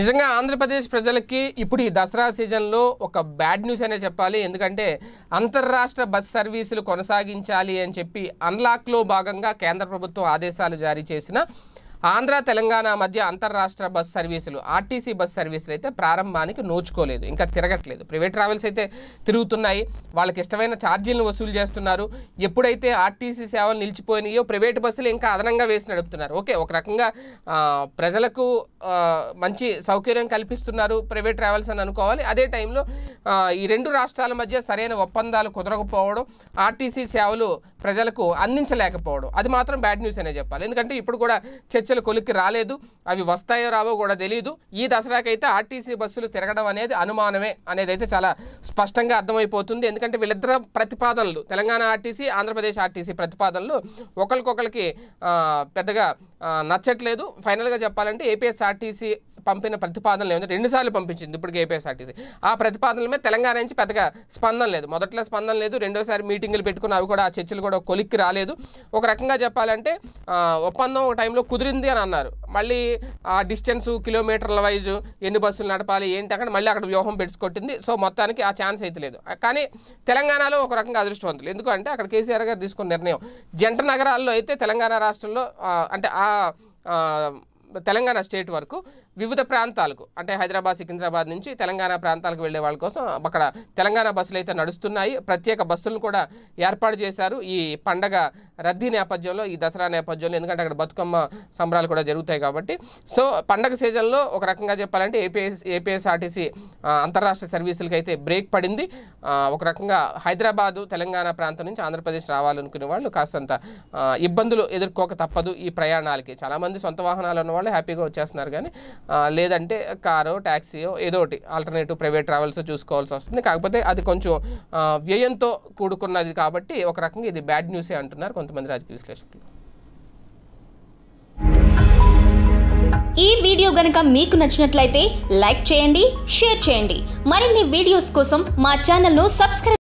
నిజంగా ఆంధ్రప్రదేశ్ ప్రజలకి ఇప్పుడు ఈ దసరా సీజన్లో ఒక బ్యాడ్ న్యూస్ అనే చెప్పాలి. ఎందుకంటే అంతర్రాష్ట్ర బస్ సర్వీసులు కొనసాగించాలి అని చెప్పి అన్లాక్లో భాగంగా కేంద్ర ప్రభుత్వం ఆదేశాలు జారీ చేసిన ఆంధ్ర తెలంగాణ మధ్య అంతర్రాష్ట్ర బస్ సర్వీసులు ఆర్టీసీ బస్ సర్వీసులు అయితే ప్రారంభానికి నోచుకోలేదు. ఇంకా తిరగట్లేదు. ప్రైవేట్ ట్రావెల్స్ అయితే తిరుగుతున్నాయి. వాళ్ళకి ఇష్టమైన ఛార్జీలను వసూలు చేస్తున్నారు. ఎప్పుడైతే ఆర్టీసీ సేవలు నిలిచిపోయినాయో ప్రైవేట్ బస్సులు ఇంకా అదనంగా వేసి నడుపుతున్నారు. ఓకే ఒక రకంగా ప్రజలకు మంచి సౌకర్యం కల్పిస్తున్నారు ప్రైవేట్ ట్రావెల్స్ అని అనుకోవాలి. అదే టైంలో ఈ రెండు రాష్ట్రాల మధ్య సరైన ఒప్పందాలు కుదరకపోవడం ఆర్టీసీ సేవలు ప్రజలకు అందించలేకపోవడం అది మాత్రం బ్యాడ్ న్యూస్ అనే చెప్పాలి. ఎందుకంటే ఇప్పుడు కూడా సమస్యలు కొలిక్కి రాలేదు అవి వస్తాయో రావో కూడా తెలియదు ఈ దసరాకైతే ఆర్టీసీ బస్సులు తిరగడం అనేది అనుమానమే అనేది అయితే చాలా స్పష్టంగా అర్థమైపోతుంది. ఎందుకంటే వీళ్ళిద్దరు ప్రతిపాదనలు తెలంగాణ ఆర్టీసీ ఆంధ్రప్రదేశ్ ఆర్టీసీ ప్రతిపాదనలు ఒకరికొకరికి పెద్దగా నచ్చట్లేదు. ఫైనల్గా చెప్పాలంటే ఏపీఎస్ఆర్టీసీ పంపిన ప్రతిపాదనలు ఏమంటే రెండుసార్లు పంపించింది ఇప్పుడు ఏపీఎస్ఆర్టీసీ ఆ ప్రతిపాదనల మీద తెలంగాణ నుంచి పెద్దగా స్పందన లేదు. మొదట్లో స్పందన లేదు. రెండోసారి మీటింగులు పెట్టుకుని అవి కూడా ఆ చర్చలు కూడా కొలిక్కి రాలేదు. ఒక రకంగా చెప్పాలంటే ఒప్పందం ఒక టైంలో కుదిరింది అని అన్నారు. మళ్ళీ ఆ డిస్టెన్స్ కిలోమీటర్ల వైజ్ ఎన్ని బస్సులు నడపాలి ఏంటి అక్కడ మళ్ళీ అక్కడ వ్యూహం పెట్టుకొట్టింది సో మొత్తానికి ఆ ఛాన్స్ అయితే లేదు. కానీ తెలంగాణలో ఒక రకంగా అదృష్టవంతులు. ఎందుకంటే అక్కడ కేసీఆర్ గారు తీసుకున్న నిర్ణయం. జంట నగరాల్లో అయితే తెలంగాణ రాష్ట్రంలో అంటే ఆ, తెలంగాణ స్టేట్ వరకు వివిధ ప్రాంతాలకు అంటే హైదరాబాద్ సికింద్రాబాద్ నుంచి తెలంగాణ ప్రాంతాలకు వెళ్ళే వాళ్ళ కోసం అక్కడ తెలంగాణ బస్సులు అయితే నడుస్తున్నాయి. ప్రత్యేక బస్సులను కూడా ఏర్పాటు చేశారు. ఈ పండగ రద్దీ నేపథ్యంలో ఈ దసరా నేపథ్యంలో ఎందుకంటే అక్కడ బతుకమ్మ సంబరాలు కూడా జరుగుతాయి కాబట్టి. సో పండగ సీజన్లో ఒక రకంగా చెప్పాలంటే ఏపీఎస్ ఏపీఎస్ఆర్టీసీ అంతర్రాష్ట్ర సర్వీసులకి అయితే బ్రేక్ పడింది. ఒక రకంగా హైదరాబాదు తెలంగాణ ప్రాంతం నుంచి ఆంధ్రప్రదేశ్ రావాలనుకునే వాళ్ళు కాస్తంత ఇబ్బందులు ఎదుర్కోక తప్పదు ఈ ప్రయాణాలకి. చాలామంది సొంత వాహనాలు ఉన్న వాళ్ళు హ్యాపీగా వచ్చేస్తున్నారు కానీ లేదంటే కారో ట్యాక్సీయో ఏదో ఒకటి ఆల్టర్నేటివ్ ప్రైవేట్ ట్రావెల్స్ చూసుకోవాల్సి వస్తుంది. కాకపోతే అది కొంచెం వ్యయంతో కూడుకున్నది కాబట్టి ఒక రకంగా ఇది బ్యాడ్ న్యూసే అంటున్నారు కొంతమంది రాజకీయ విశ్లేషకులు. ఈ వీడియో గనక మీకు నచ్చినట్లయితే లైక్ చేయండి షేర్ చేయండి. మరిన్ని వీడియోస్ కోసం మా ఛానల్ను సబ్స్క్రైబ్